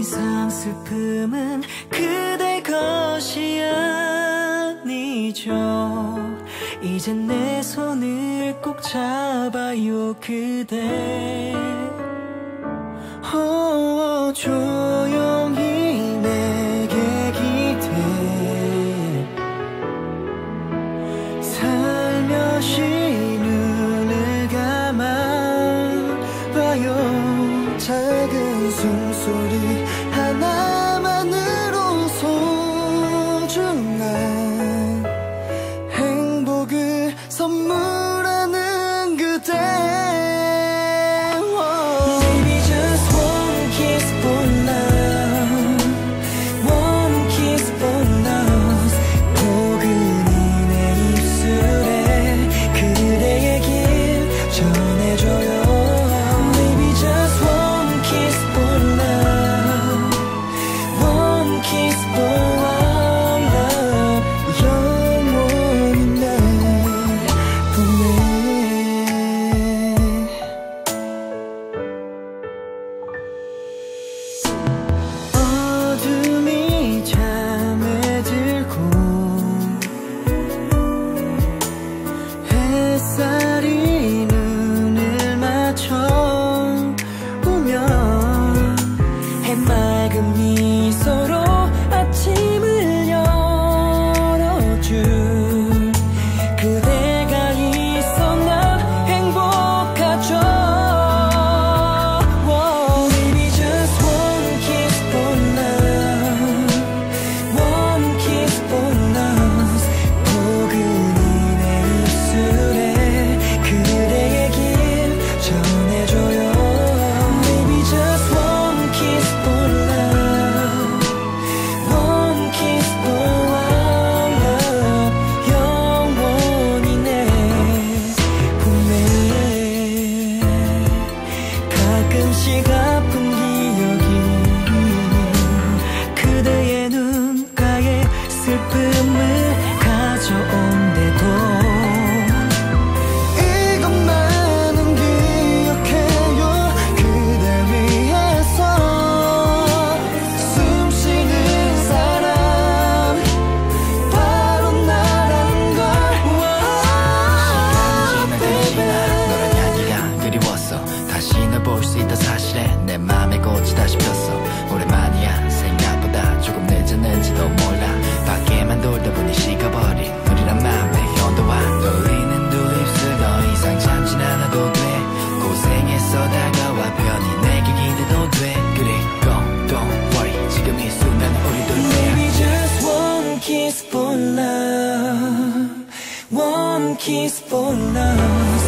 이상 슬픔은 그대 것이 아니죠. 이젠 내 손을 꼭 잡아요 그대 오, 어, 조용 kiss for love.